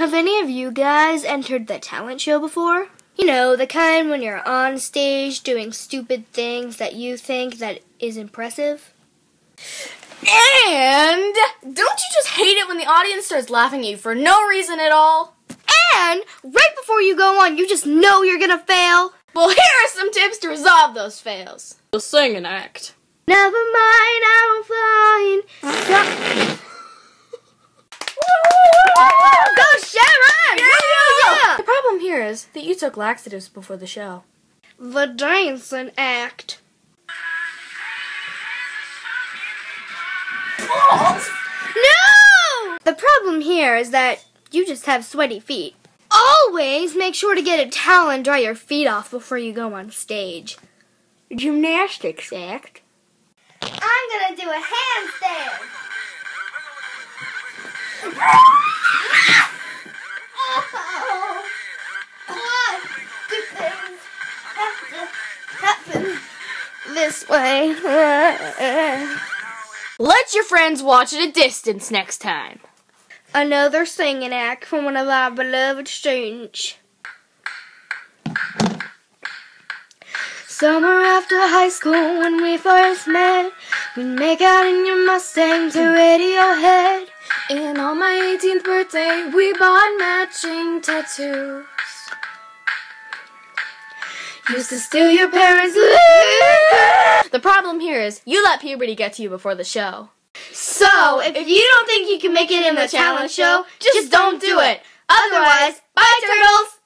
Have any of you guys entered the talent show before? You know, the kind when you're on stage doing stupid things that you think that is impressive. And don't you just hate it when the audience starts laughing at you for no reason at all? And right before you go on, you just know you're gonna fail. Well, here are some tips to resolve those fails. You'll sing and act. Never mind, I'm fine. Go, The problem here is that you took laxatives before the show. The dancing act. No! The problem here is that you just have sweaty feet. Always make sure to get a towel and dry your feet off before you go on stage. Gymnastics act. I'm gonna do a handstand. This way? Let your friends watch at a distance next time. Another singing act from one of our beloved students. Summer after high school when we first met, we'd make out in your Mustang to Radiohead. And on my 18th birthday, we bought matching tattoos. Used to steal your parents' liquor. The problem here is you let puberty get to you before the show. So, if you don't think you can make it in the challenge show, just don't do it. Otherwise, bye turtles!